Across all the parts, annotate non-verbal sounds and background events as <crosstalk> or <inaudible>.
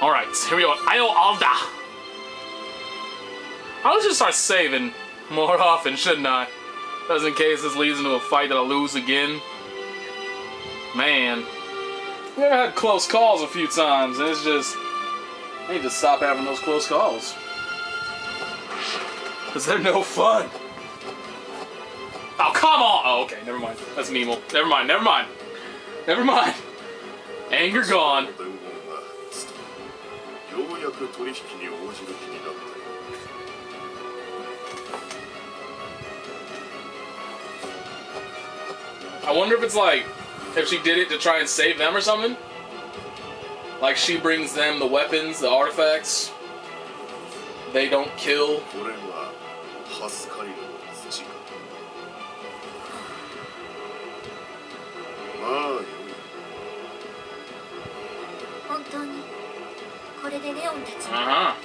Alright, here we go. Ioh Alde. I should start saving more <laughs> often, shouldn't I? Just in case this leads into a fight that I lose again. Man. We've had close calls a few times, and it's just. I need to stop having those close calls. Because they're no fun. Oh, come on! Oh, okay, never mind. That's Mimo. Never mind, never mind. Never mind. Anger gone. 伝言がようやく取引に応じる気になったよ I wonder if it's like, if she did it to try and save them or something? Like she brings them the weapons, the artifacts. They don't kill. れでレオンたち Uh は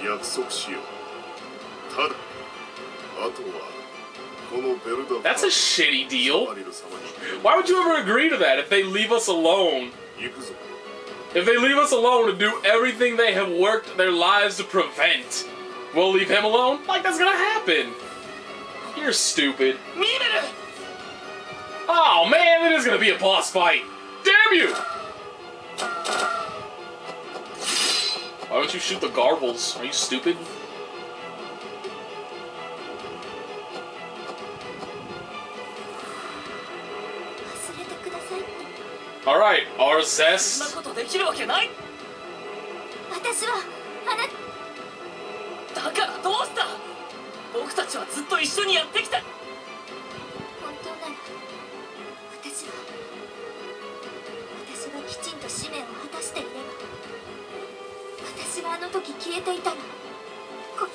huh. 約束しようただあとはこのベルダ That's a shitty ア deal. リル様に Why would you ever agree to that if they leave us alone? 行くぞ If they leave us alone to do everything they have worked their lives to prevent, we'll leave him alone? Like that's gonna happen. You're stupid. Oh man, it is gonna be a boss fight. Damn you! Why don't you shoot the garbles? Are you stupid? Alright, RSS.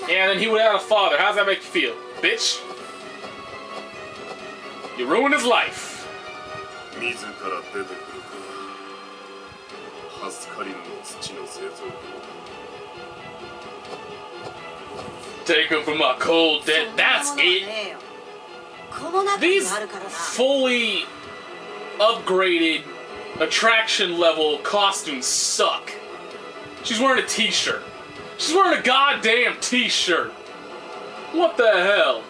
Yeah, then he would have a father. How's that make you feel? Bitch. You ruined his life. 自ら出てくるかハスカリルの土の製造 Take him from my cold dead. That's it. この中に These あるからな fully upgraded attraction level costumes suck. She's wearing a t-shirt. She's wearing a goddamn t-shirt. What the hell?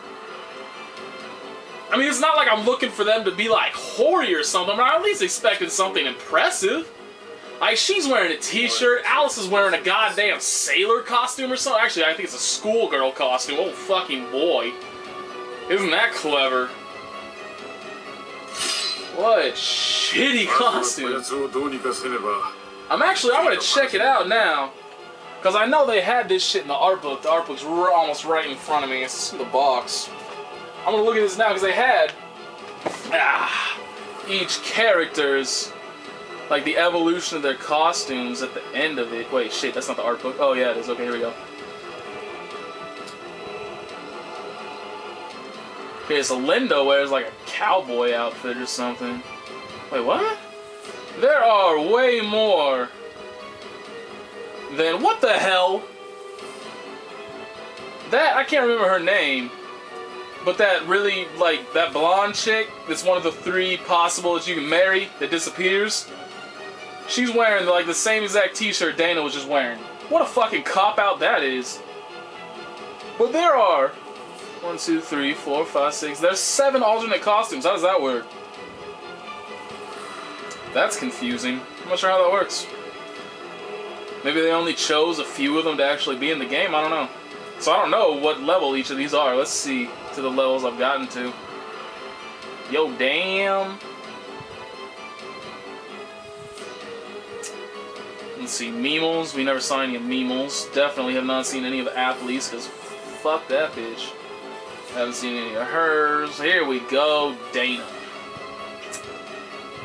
I mean, it's not like I'm looking for them to be like hoary or something, but I'm at least expecting something impressive. Like, she's wearing a t-shirt, Alice is wearing a goddamn sailor costume or something. Actually, I think it's a schoolgirl costume. Oh, fucking boy. Isn't that clever? What shitty costume. <laughs> I'm actually, I'm gonna check it out now. Because I know they had this shit in the art book. The art book's almost right in front of me. It's in the box. I'm gonna look at this now because they had ah, each character's like the evolution of their costumes at the end of it. Wait, shit, that's not the art book. Oh yeah, it is. Okay, here we go. Okay, so Linda wears like a cowboy outfit or something. Wait, what? There are way more than what the hell? That I can't remember her name, but that really like that blonde chick that's one of the three possible that you can marry that disappears. She's wearing like the same exact T-shirt Dana was just wearing. What a fucking cop out that is. But there are one, two, three, four, five, six. There's seven alternate costumes. How does that work? That's confusing. I'm not sure how that works. Maybe they only chose a few of them to actually be in the game. I don't know. So I don't know what level each of these are. Let's see to the levels I've gotten to. Yo, damn. Let's see, Meemles. We never saw any of Meemles. Definitely have not seen any of the athletes, because fuck that bitch. Haven't seen any of hers. Here we go, Dana.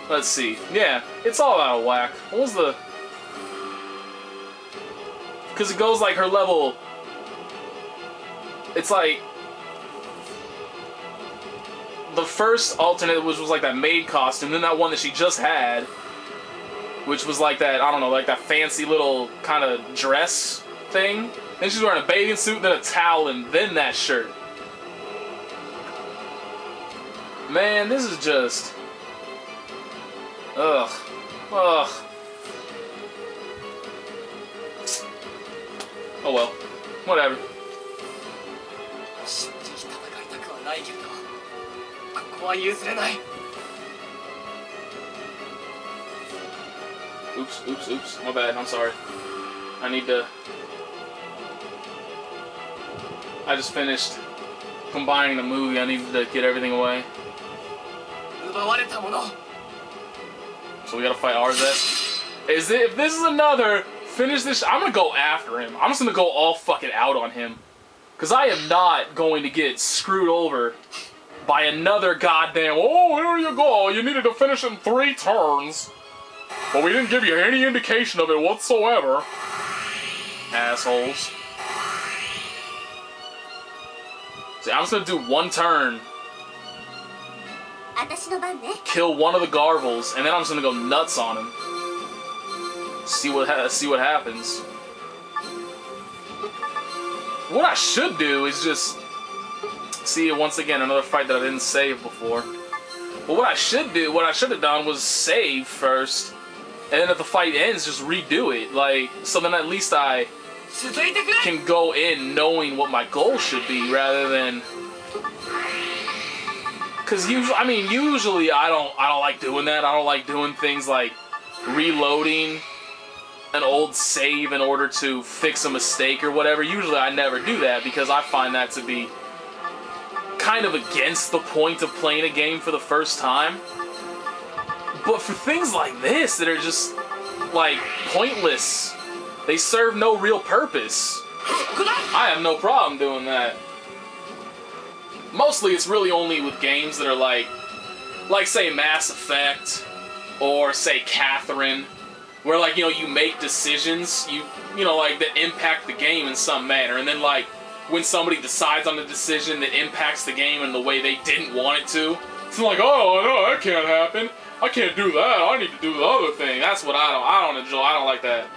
Let's see. Yeah, it's all out of whack. What was the... Because it goes like her level... It's like... The first alternate was, was like that maid costume, then that one that she just had, which was like that, I don't know, like that fancy little kind of dress thing. Then she's wearing a bathing suit, then a towel, and then that shirt. Man, this is just... Ugh. Ugh. Oh well. Whatever. Oops, oops, oops. My bad. I'm sorry. I need to... I just finished combining the movie. I need to get everything away. So we gotta fight Arzest. Is it, if this is another finish this. I'm gonna go after him. I'm just gonna go all fucking out on him. Cause I am not going to get screwed over by another goddamn, oh, here you go, you needed to finish in three turns. But we didn't give you any indication of it whatsoever. Assholes. See, I'm just gonna do one turn. Kill one of the garbles, and then I'm just gonna go nuts on him see what see what happens. What I should do is just see once again another fight that I didn't save before. But what I should do, what I should have done was save first, and then if the fight ends, just redo it. Like so, then at least I can go in knowing what my goal should be rather than. Cause usually, I mean, usually I don't, I don't like doing that. I don't like doing things like reloading an old save in order to fix a mistake or whatever usually i never do that because i find that to be kind of against the point of playing a game for the first time but for things like this that are just like pointless they serve no real purpose. I have no problem doing that. Mostly it's really only with games that are like, like say Mass Effect, or say Catherine, where like, you know, you make decisions, you, you know, like that impact the game in some manner, and then like, when somebody decides on a decision that impacts the game in the way they didn't want it to, it's like, oh, no, that can't happen. I can't do that. I need to do the other thing. That's what I don't, I don't enjoy. I don't like that.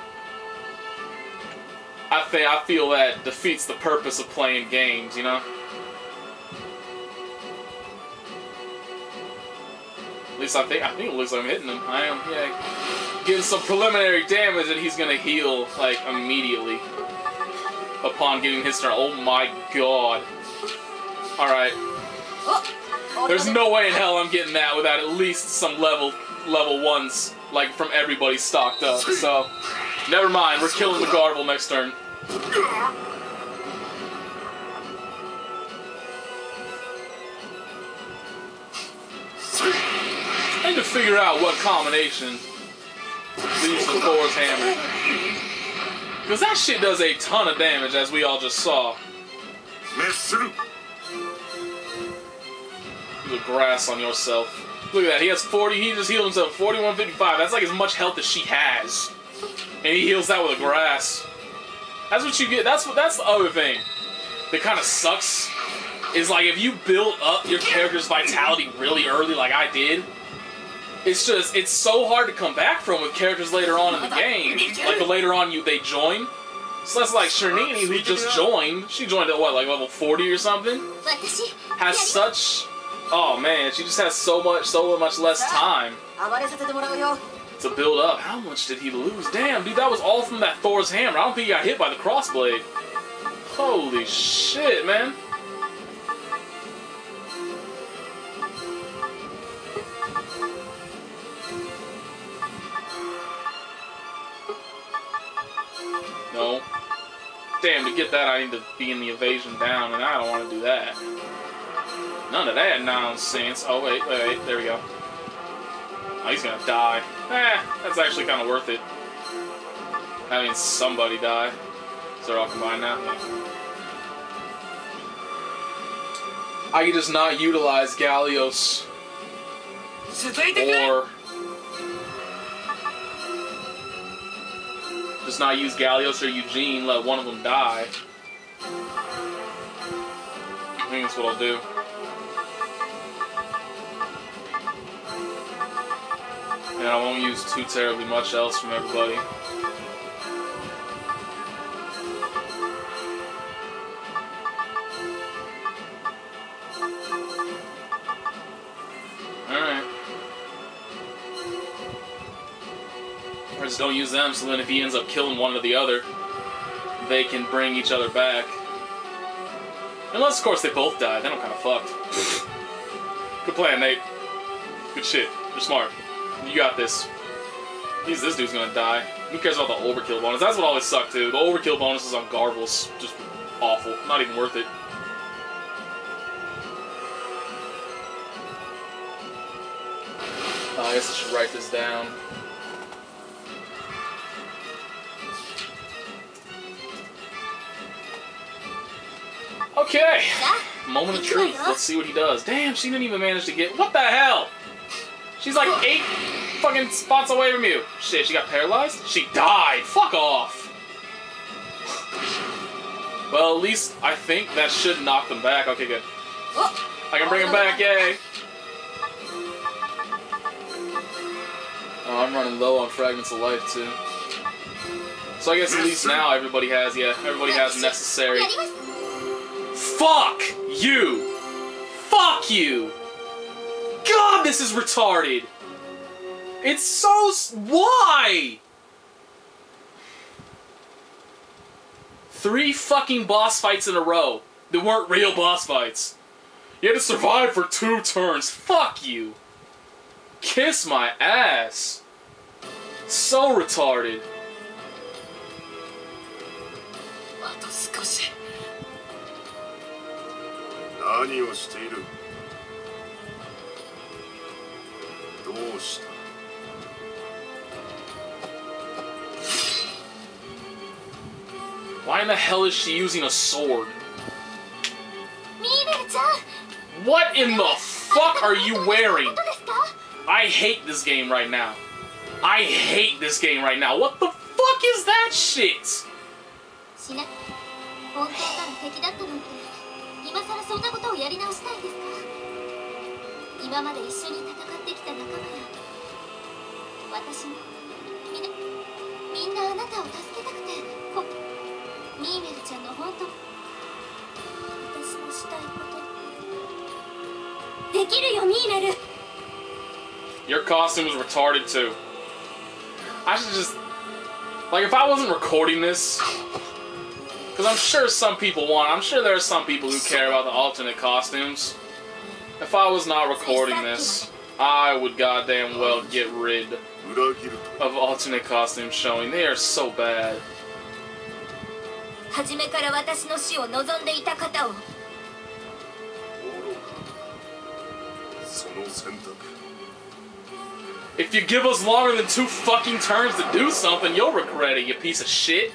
I think I feel that defeats the purpose of playing games, you know. At least I think I think it looks like I'm hitting him. I am, yeah. Getting some preliminary damage and he's gonna heal like immediately upon getting his turn. Oh my god. Alright. Oh. There's oh, no way in hell I'm getting that without at least some level level ones, like from everybody stocked up. <laughs> So never mind, we're killing the Garble next turn. I need to figure out what combination leaves the Thor's hammer. Because that shit does a ton of damage, as we all just saw. You grass on yourself. Look at that. He has 40. He just healed himself 4155. That's like as much health as she has. And he heals that with a grass. That's what you get. That's what. That's the other thing that kind of sucks is like if you build up your character's vitality really early, like I did, it's just it's so hard to come back from with characters later on in the <laughs> game. Like the later on you they join. So that's like Shernini who just joined. She joined at what, like level forty or something? Has such oh man, she just has so much so much less time to build up. How much did he lose? Damn, dude, that was all from that Thor's hammer. I don't think he got hit by the crossblade. Holy shit, man. damn, to get that I need to be in the evasion down, and I don't want to do that. None of that nonsense. Oh, wait, wait, there we go. Oh, he's gonna die. Eh, that's actually kind of worth it. Having somebody die. So they're all combined now. Yeah. I can just not utilize Galios. Or not use Gallios or Eugene, let one of them die. I think that's what I'll do. And I won't use too terribly much else from everybody. Don't use them, so then if he ends up killing one or the other, they can bring each other back. Unless, of course, they both die. Then I'm kind of fucked. Good plan, Nate. Good shit. You're smart. You got this. He's this dude's gonna die. Who cares about the overkill bonus? That's what always sucked too. The overkill bonuses on Garbles just awful. Not even worth it. Uh, I guess I should write this down. Okay. Moment of truth. Let's see what he does. Damn, she didn't even manage to get. What the hell? She's like eight fucking spots away from you. Shit, she got paralyzed? She died. Fuck off. Well, at least I think that should knock them back. Okay, good. I can bring him back, yay. Oh, I'm running low on fragments of life too. So I guess at least now everybody has, yeah, everybody has necessary. Fuck you! Fuck you! God, this is retarded! It's so... Why? Three fucking boss fights in a row that weren't real boss fights. You had to survive for two turns. Fuck you. Kiss my ass. So retarded. あと少し何をしているどうした Why in the hell is she using a sword? ミーベルちゃん What in the fuck are you wearing? 本当ですか I hate this game right now. I hate this game right now. What the fuck is that shit? 今さらそんなことをやり直したいですか今まで一緒に戦ってきた仲間や私もみんなみんなあなたを助けたくてこミーメルちゃんの本当私のしたいことできるよミーメル Your costume was retarded too. I should just. Like, if I wasn't recording this. Because I'm sure some people want. I'm sure there are some people who care about the alternate costumes. If I was not recording this, I would goddamn well get rid 裏切ると of alternate costumes showing. They are so bad. 初めから私の死を望んでいた方を愚かその選択 If you give us longer than two fucking turns to do something, you'll regret it, you piece of shit.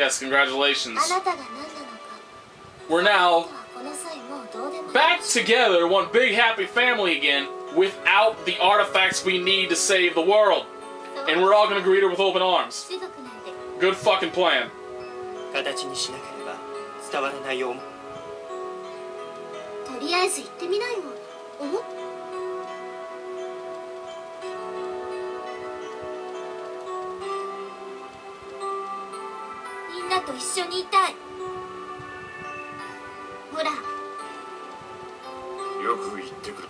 Yes, congratulations. We're now back together, one big happy family again, without the artifacts we need to save the world. And we're all gonna greet her with open arms. Good fucking plan. みんなと一緒にいたい。ほらよく言ってくる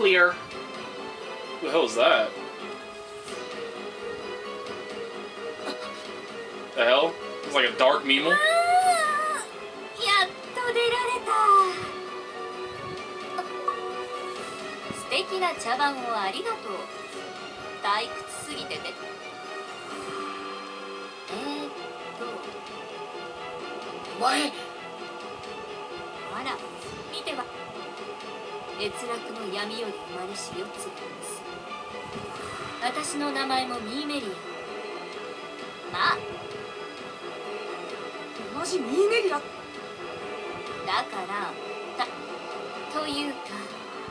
nuclear. Who the hell is that? The hell? It's like a dark Mimo? や閲楽の闇より生まれし四つのです。私の名前もミーメリア。まあ。同じミーメリア？だからたというか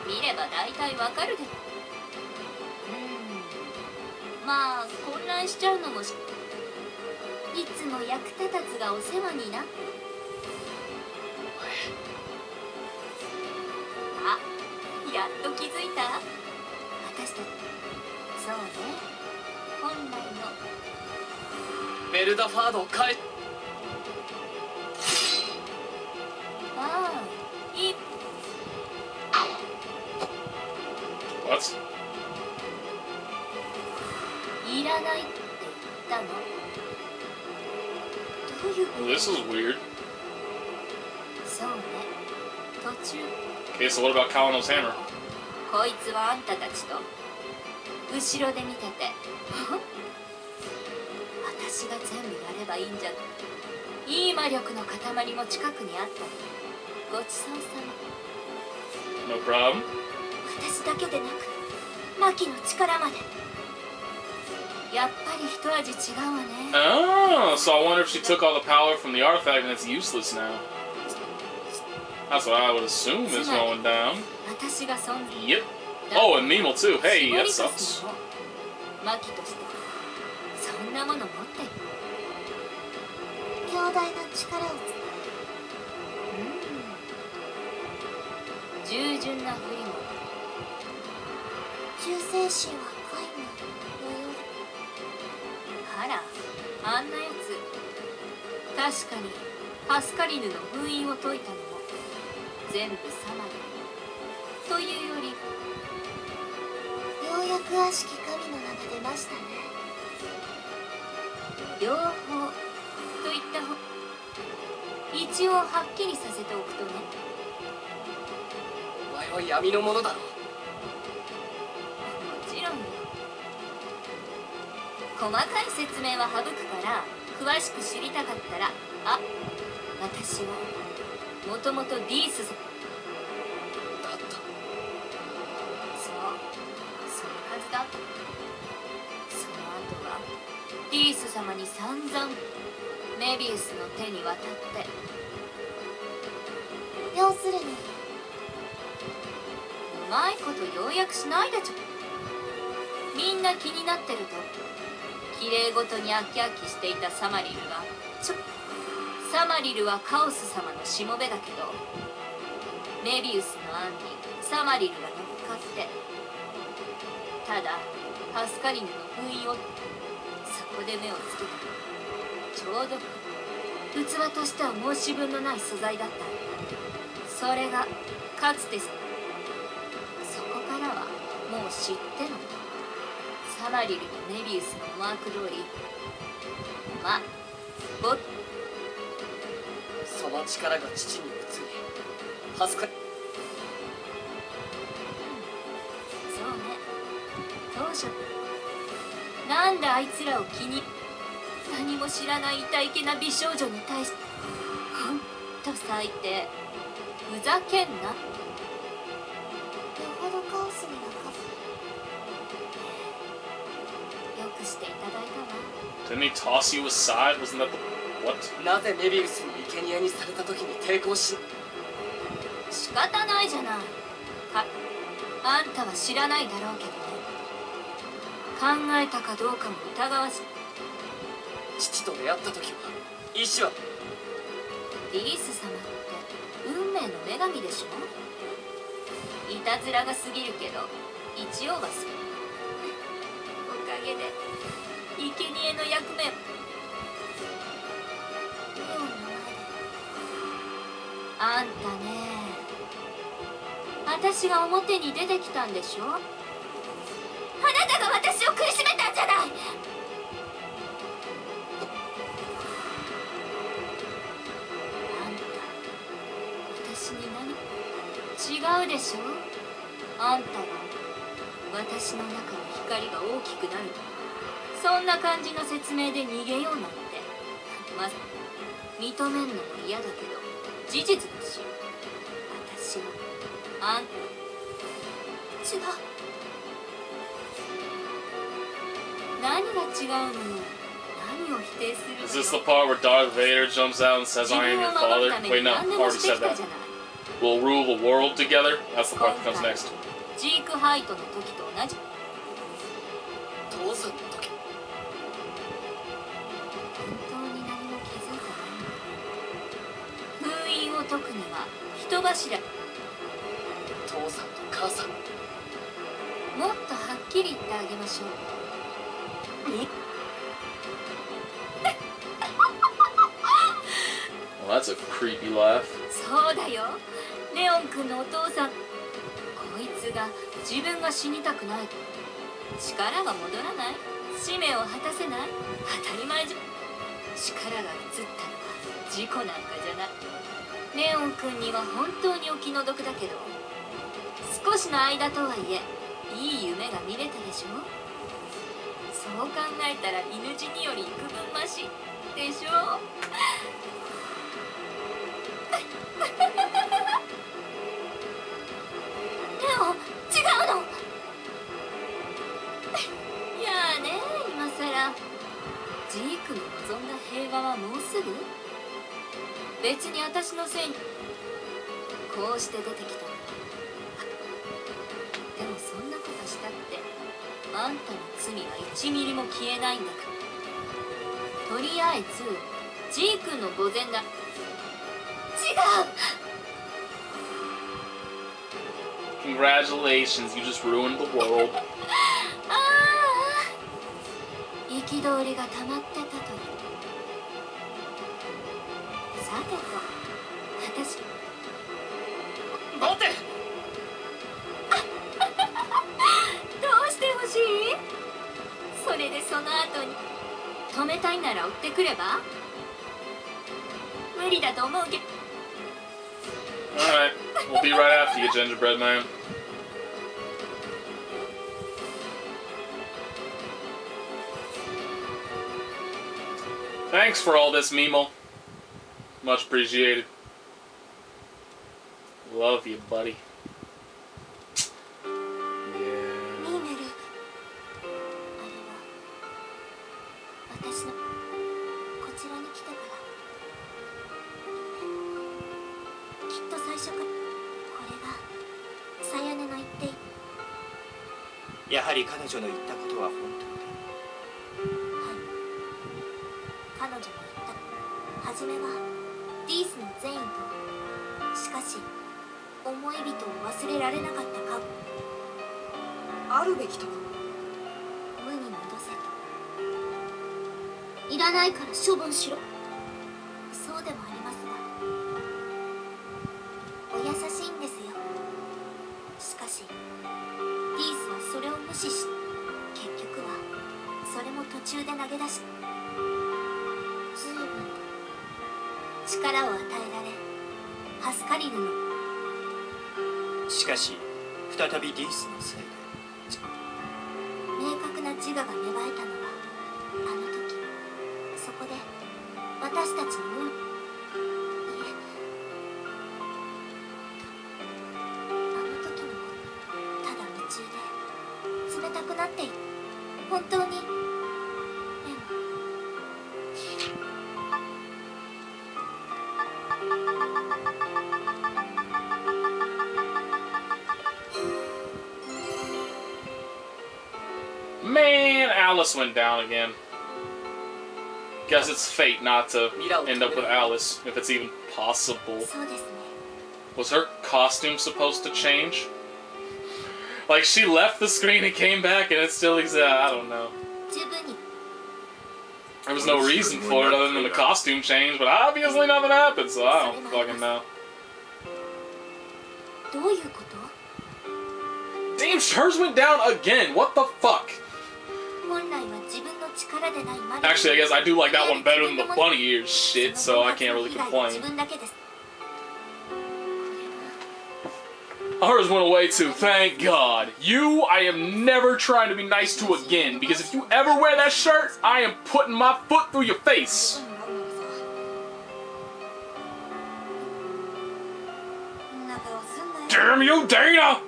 見れば大体わかるでうん。まあ混乱しちゃうのもしいつも役立たずがお世話になあやっと気づいた？私たちそうね。本来の。ベルダファードを返ああいい。What? いらないって言ったの？どういうこと？This is weird. そうね。途中 Okay, so what about Kawano's hammer? こいつはあんたたちと後ろで見てて私が全部やればいいんじゃいい魔力の塊も近くにあったりごちそうさま No problem. 私だけでなくマキの力までやっぱり一味違うわね Oh, so I wonder if she took all the power from the artifact and it's useless now. That's what I would assume is going down. Yep. Oh, and Mimo too. Hey, 絞 that sucks. すのもマキとしてそんなもの持ってる強大な力をうん従順な振りも忠誠心は皆無あらあんなやつ確かにパスカリヌの封印を解いたのも全部サマリというよりようやく悪しき神の名が出ましたね。両方。といったほ一応はっきりさせておくとね。お前は闇のものだろ。もちろん。よ細かい説明は省くから詳しく知りたかったらあ私はもともとディースさだった。そう。そのはずだ。その後はディース様に散々メビウスの手に渡って。要するに。うまいこと要約しないでちょ。みんな気になってると綺麗ごとに飽き飽きしていたサマリルがちょサマリルはカオス様のしもべだけどメビウスの案にサマリルが乗っかってただパスカリヌの封印をそこで目をつけた。ちょうど器としては申し分のない素材だった。それがかつてそこからはもう知ってのサマリルとメビウスの思惑通りまぼその力が父に移りハスカそうね当初なんであいつらを気に何も知らない痛いけな美少女に対してほんと最低ふざけんなよほどカオスになかよくしていただいたわ Didn't he toss you aside? Wasn't that the. なぜメビウスに生贄にされた時に抵抗し仕方ないじゃない。かあんたは知らないだろうけどね。考えたかどうかも疑わしい父と出会った時は意志はリリース様って運命の女神でしょ？いたずらが過ぎるけど一応はする <laughs> おかげで生贄の役目あんたね。私が表に出てきたんでしょ？あなたが私を苦しめたんじゃない！あんた私に何？違うでしょ？あんたが私の中の光が大きくなると。そんな感じの説明で逃げようなんて。まず認めんのも嫌だけど。事実だししらあん違う何が違うのよ Is this the part where Darth Vader jumps out and says, 自 I am 分 your father? Wait, に no, 何でも already said た that. We'll rule the world together? That's the part that comes next. ジークハイトの時と同じ父さんの封印を解くには人柱。父さんと母さん。もっとはっきり言ってあげましょう。<laughs> Well, that's a creepy laugh. そうだよ。レオン君のお父さん。こいつが自分が死にたくない。力が戻らない。使命を果たせない。当たり前じゃ。力が移ったのは事故なんかじゃないレオン君には本当にお気の毒だけど少しの間とはいえいい夢が見れたでしょ？そう考えたら犬死によりあんたの罪は1ミリも消えないんだから。とりあえずジークの御前だ違う！Congratulations, you just ruined the world. <laughs> ああ憤りが溜まってたと。さてと私 たいなら追ってくれば無理だと思うけど Alright, we'll be right after you, gingerbread man. Thanks for all this, Mimo. Much appreciated. Love you, buddy. やはり彼女の言ったことは本はい。彼女も言った。初めはディースの善意と。しかし思い人を忘れられなかったか。あるべきとは無に戻せいらないから処分しろ。力を与えられ助かりぬの。当しかし再びディースのせいで。明確な自我が芽生えたのはあの時。そこで私たちの運 Went down again. Guess it's fate not to end up with Alice, if it's even possible. Was her costume supposed to change? Like, she left the screen and came back and it still exists. I don't know. There was no reason for it other than the costume change, but obviously nothing happened, so I don't fucking know. Damn, hers went down again. What the fuck? Actually, I guess I do like that one better than the bunny ears shit, so I can't really complain. Hers went away too, thank God. You, I am never trying to be nice to again, because if you ever wear that shirt, I am putting my foot through your face. Damn you, Dana!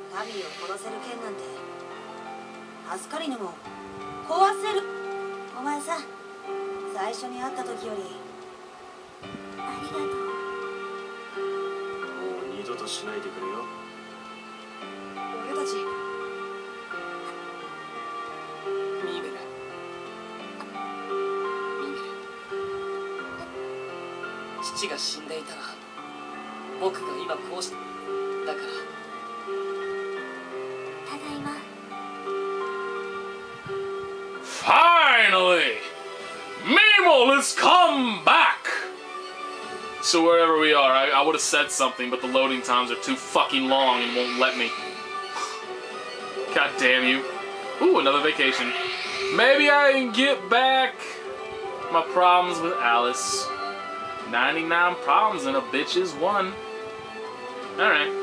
お前さ最初に会った時よりありがとう。もう二度としないでくれよ。俺たちミーベルミーベル父が死んでいたら僕が今こうしだから Come back! So wherever we are, I, I would have said something, but the loading times are too fucking long and won't let me. <sighs> God damn you. Ooh, another vacation. Maybe I can get back my problems with Alice. 99 problems and a bitch is one. Alright.